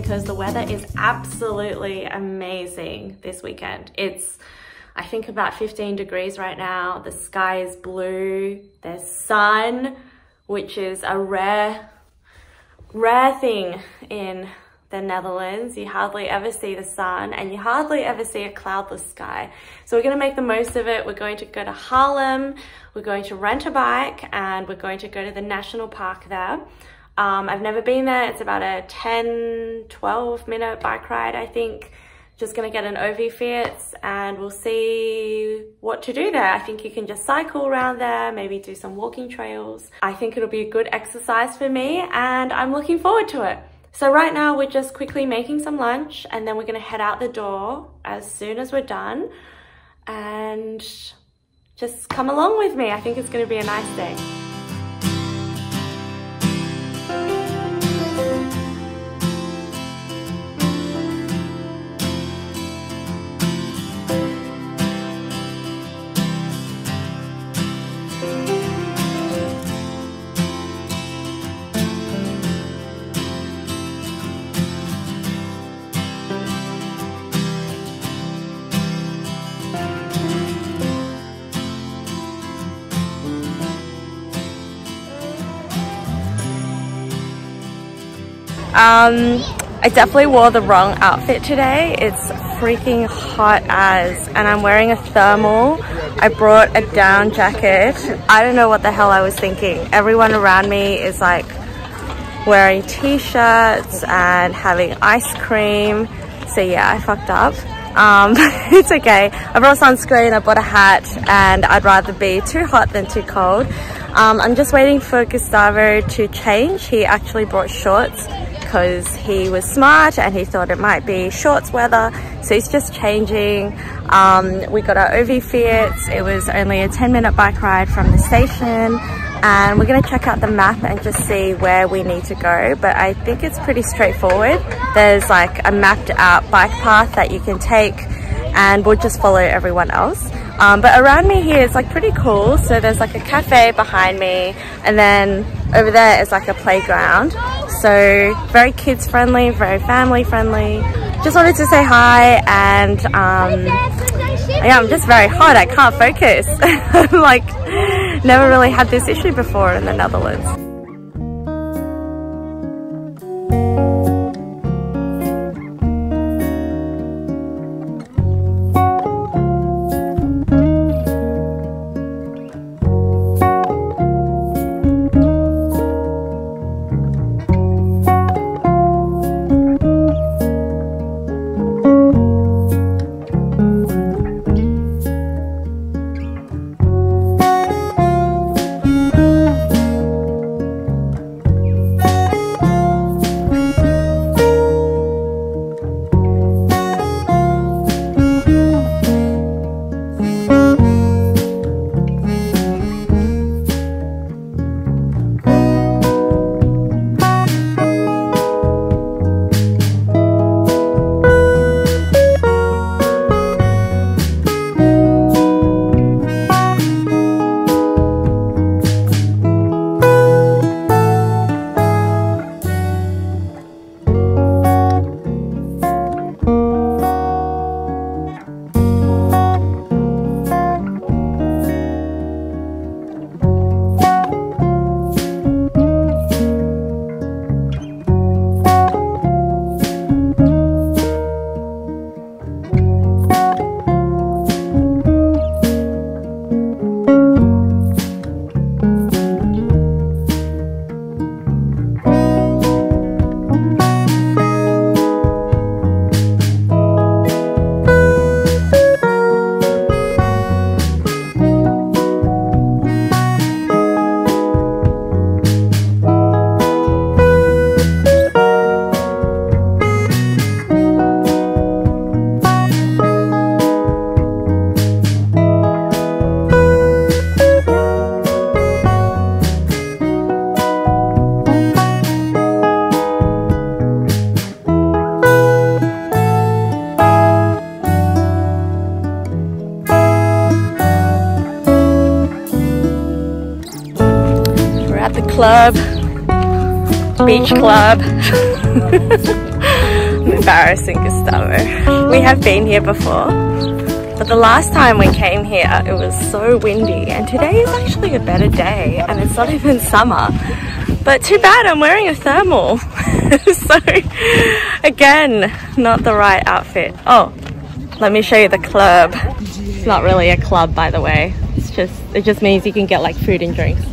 because the weather is absolutely amazing this weekend. It's, I think about 15 degrees right now. The sky is blue. There's sun, which is a rare, rare thing in the Netherlands. You hardly ever see the sun and you hardly ever see a cloudless sky. So we're going to make the most of it. We're going to go to Haarlem. we're going to rent a bike and we're going to go to the national park there. Um, I've never been there. It's about a 10, 12 minute bike ride, I think. Just gonna get an OV-fiets and we'll see what to do there. I think you can just cycle around there, maybe do some walking trails. I think it'll be a good exercise for me and I'm looking forward to it. So right now we're just quickly making some lunch and then we're gonna head out the door as soon as we're done and just come along with me. I think it's gonna be a nice day. Um, I definitely wore the wrong outfit today. It's freaking hot as, and I'm wearing a thermal. I brought a down jacket. I don't know what the hell I was thinking. Everyone around me is like wearing t-shirts and having ice cream. So yeah, I fucked up. Um, it's okay. I brought sunscreen, I bought a hat, and I'd rather be too hot than too cold. Um, I'm just waiting for Gustavo to change. He actually brought shorts because he was smart and he thought it might be shorts weather. So he's just changing. Um, we got our OV-fiets. It was only a 10 minute bike ride from the station and we're gonna check out the map and just see where we need to go. But I think it's pretty straightforward. There's like a mapped out bike path that you can take and we'll just follow everyone else. Um, but around me here it's like pretty cool. So there's like a cafe behind me and then over there is like a playground. So very kids friendly, very family friendly. Just wanted to say hi and um, yeah, I'm just very hot. I can't focus. like never really had this issue before in the Netherlands. Club. beach club. embarrassing Gustavo. We have been here before, but the last time we came here it was so windy and today is actually a better day and it's not even summer. But too bad I'm wearing a thermal. so again, not the right outfit. Oh, let me show you the club. It's not really a club by the way. It's just, it just means you can get like food and drinks.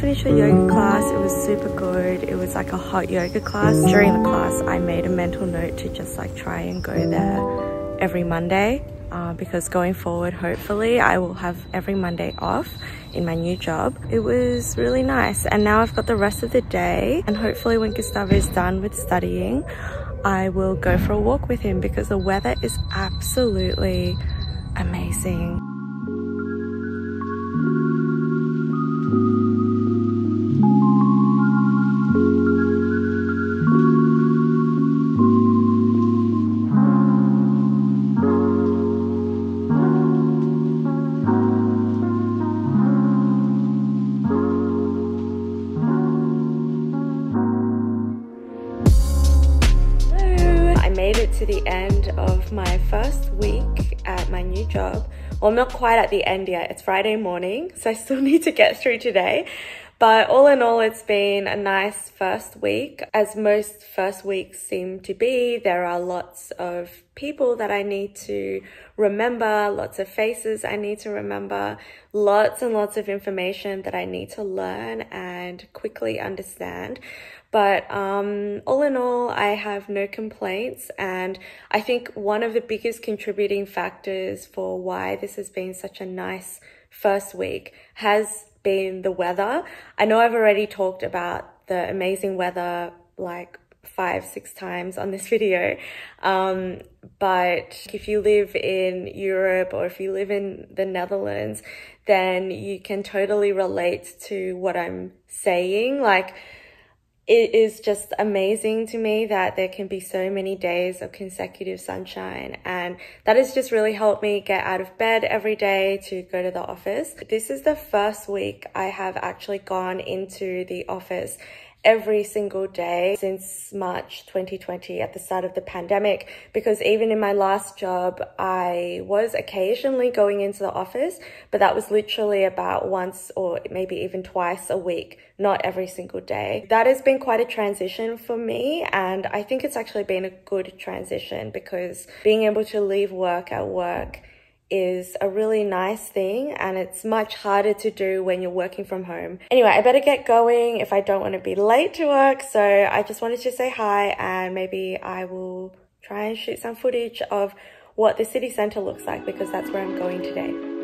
Finished a yoga class. It was super good. It was like a hot yoga class. During the class, I made a mental note to just like try and go there every Monday uh, because going forward, hopefully, I will have every Monday off in my new job. It was really nice. And now I've got the rest of the day and hopefully when Gustavo is done with studying, I will go for a walk with him because the weather is absolutely amazing. The end of my first week at my new job. Well, I'm not quite at the end yet. It's Friday morning, so I still need to get through today. But all in all, it's been a nice first week. As most first weeks seem to be, there are lots of people that I need to remember, lots of faces I need to remember, lots and lots of information that I need to learn and quickly understand. But um, all in all, I have no complaints. And I think one of the biggest contributing factors for why this has been such a nice first week has been the weather. I know I've already talked about the amazing weather like five, six times on this video. Um, but if you live in Europe or if you live in the Netherlands, then you can totally relate to what I'm saying. Like, it is just amazing to me that there can be so many days of consecutive sunshine and that has just really helped me get out of bed every day to go to the office. This is the first week I have actually gone into the office every single day since March 2020 at the start of the pandemic because even in my last job, I was occasionally going into the office, but that was literally about once or maybe even twice a week, not every single day. That has been quite a transition for me and I think it's actually been a good transition because being able to leave work at work is a really nice thing and it's much harder to do when you're working from home. Anyway, I better get going if I don't want to be late to work. So I just wanted to say hi and maybe I will try and shoot some footage of what the city centre looks like because that's where I'm going today.